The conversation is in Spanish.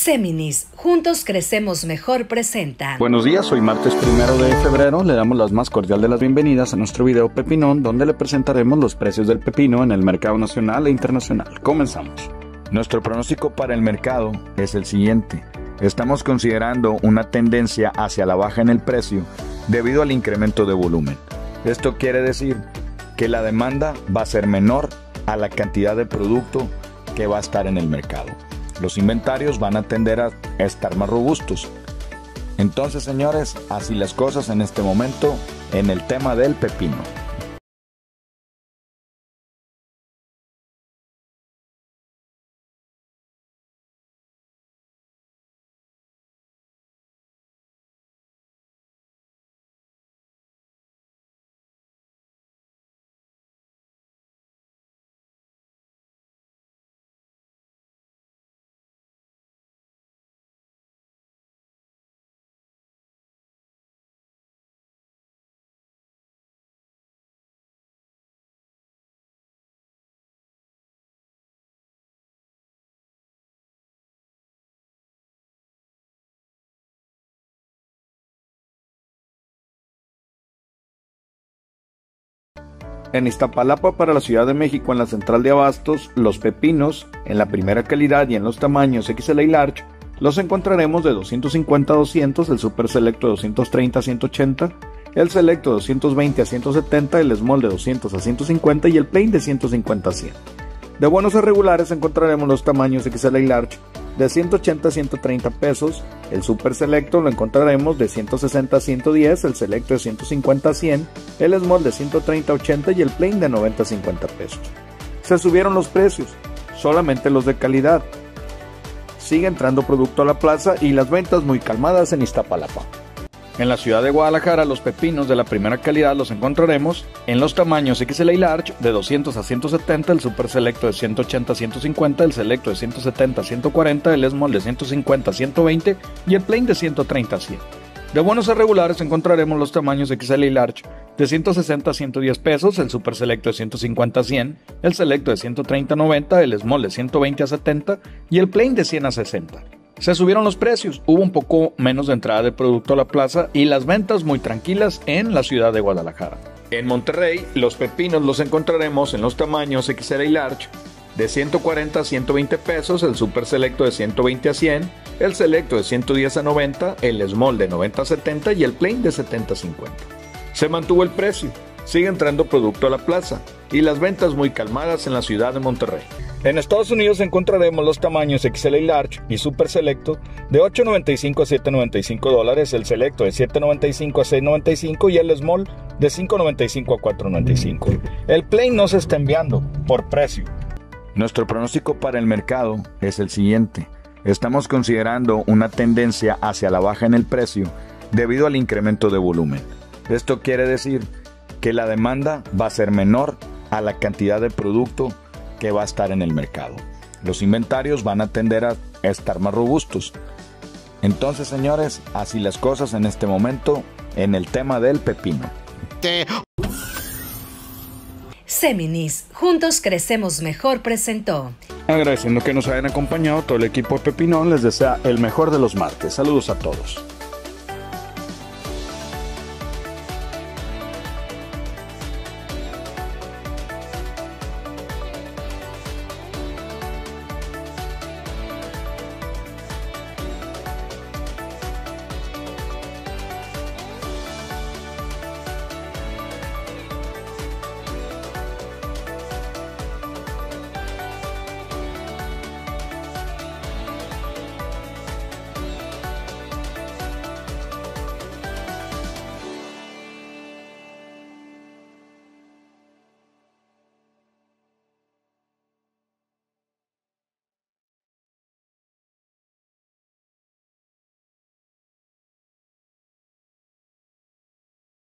Seminis, juntos crecemos mejor, presenta. Buenos días, hoy martes primero de febrero le damos las más cordiales de las bienvenidas a nuestro video Pepinón, donde le presentaremos los precios del pepino en el mercado nacional e internacional. Comenzamos. Nuestro pronóstico para el mercado es el siguiente. Estamos considerando una tendencia hacia la baja en el precio debido al incremento de volumen. Esto quiere decir que la demanda va a ser menor a la cantidad de producto que va a estar en el mercado los inventarios van a tender a estar más robustos. Entonces, señores, así las cosas en este momento en el tema del pepino. En Iztapalapa para la Ciudad de México en la central de abastos, los pepinos, en la primera calidad y en los tamaños XL y Large, los encontraremos de 250 a 200, el Super Selecto de 230 a 180, el Selecto de 220 a 170, el Small de 200 a 150 y el Plain de 150 a 100. De buenos a regulares encontraremos los tamaños XL y Large de 180 a 130 pesos, el Super Selecto lo encontraremos de 160 a 110, el Selecto de 150 a 100, el Small de 130 a 80 y el Plain de 90 a 50 pesos. Se subieron los precios, solamente los de calidad. Sigue entrando producto a la plaza y las ventas muy calmadas en Iztapalapa. En la ciudad de Guadalajara, los pepinos de la primera calidad los encontraremos en los tamaños XL y Large de 200 a 170, el Super Selecto de 180 a 150, el Selecto de 170 a 140, el Small de 150 a 120 y el Plain de 130 a 100. De buenos a regulares encontraremos los tamaños XL y Large de 160 a 110 pesos, el Super Selecto de 150 a 100, el Selecto de 130 a 90, el Small de 120 a 70 y el Plain de 100 a 60. Se subieron los precios, hubo un poco menos de entrada de producto a la plaza y las ventas muy tranquilas en la ciudad de Guadalajara. En Monterrey, los pepinos los encontraremos en los tamaños XL y Large de 140 a 120 pesos, el Super Selecto de 120 a 100, el Selecto de 110 a 90, el Small de 90 a 70 y el Plain de 70 a 50. Se mantuvo el precio, sigue entrando producto a la plaza y las ventas muy calmadas en la ciudad de Monterrey. En Estados Unidos encontraremos los tamaños XL y Large y Super Selecto de 8.95 a 7.95 dólares, el Selecto de 7.95 a 6.95 y el Small de 5.95 a 4.95. El Plain no se está enviando por precio. Nuestro pronóstico para el mercado es el siguiente. Estamos considerando una tendencia hacia la baja en el precio debido al incremento de volumen. Esto quiere decir que la demanda va a ser menor a la cantidad de producto que va a estar en el mercado. Los inventarios van a tender a estar más robustos. Entonces, señores, así las cosas en este momento en el tema del pepino. Seminis, juntos crecemos mejor, presentó. Agradeciendo que nos hayan acompañado, todo el equipo de Pepinón les desea el mejor de los martes. Saludos a todos.